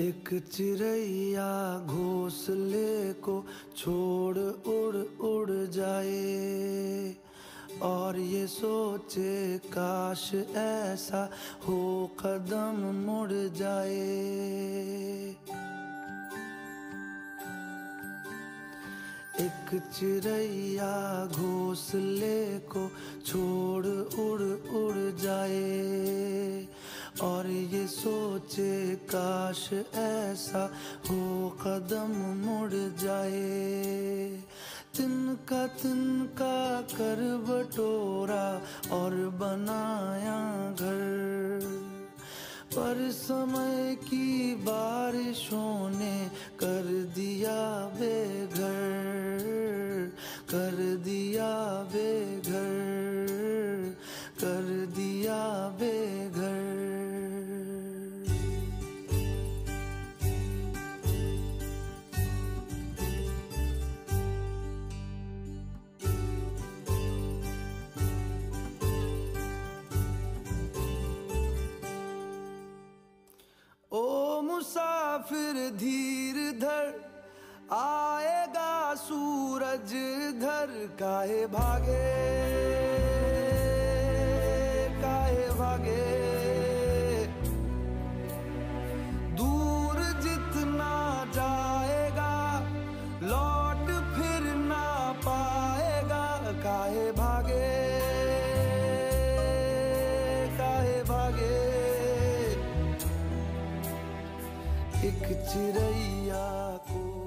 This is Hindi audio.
एक चिड़ैया घोंसले को छोड़ उड़ उड़ जाए। और ये सोचे, काश ऐसा हो, कदम मुड़ जाए। एक चिड़ैया घोंसले को छोड़ उड़ उड़ जाए। सोचे काश ऐसा हो, कदम मुड़ जाए। तिनका तिनका कर बटोरा और बनाया घर। पर समय की बारिशों ने कर दिया मुसाफिर धीर धर आएगा सूरज धर। काहे भागे काहे भागे। दूर जितना जाएगा, लौट फिर ना पाएगा। काहे भागे काहे भागे। एक चिड़ैया को